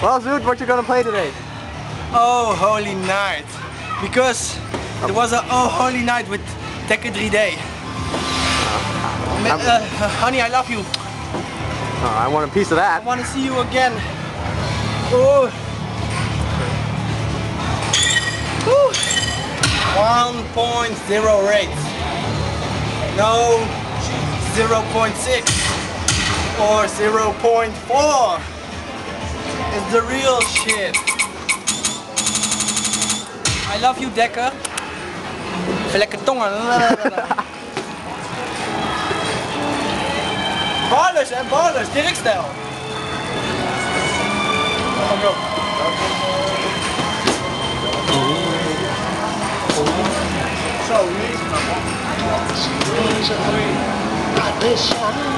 Well, Zoot, what you gonna play today? Oh, holy night. Because there was a oh holy night with Dekker3D. Ma- uh, honey, I love you. Oh, I want a piece of that. I want to see you again. Oh. Woo. 1.0 rate. No 0.6 or 0.4 is the real shit. I love you, Dekker. Even lekker tongen. Ballers, hè, ballers, Dirk-stijl. Kom op. Zo, hier is Oh,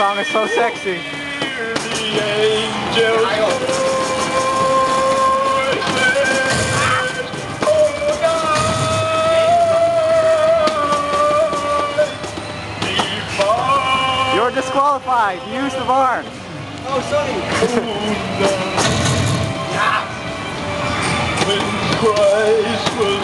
song is so sexy. the angels. voices. Night divine. You're disqualified. Use the bar. Oh, sorry.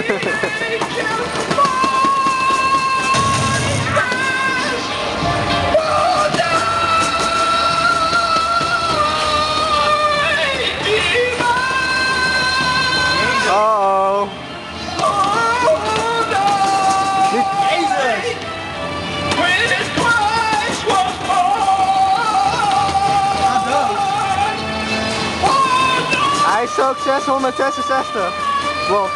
Hij is ook 666. Wow.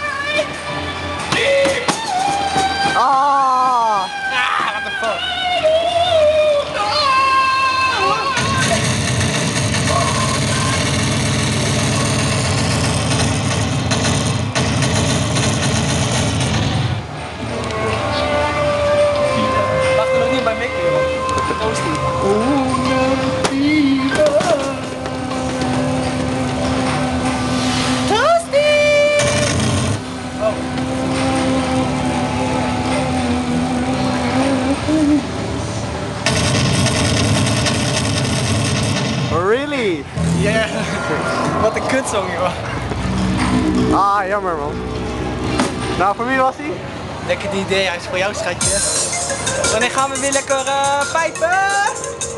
Ah. Ah, what the fuck. Mag er nog niet bij Mickey, joh. Toasty. Yeah. Wat een kutsong, joh. Ah, jammer man. Nou, voor wie was hij? Lekker die idee, hij is voor jou, schatje. Wanneer gaan we weer lekker eh, pijpen?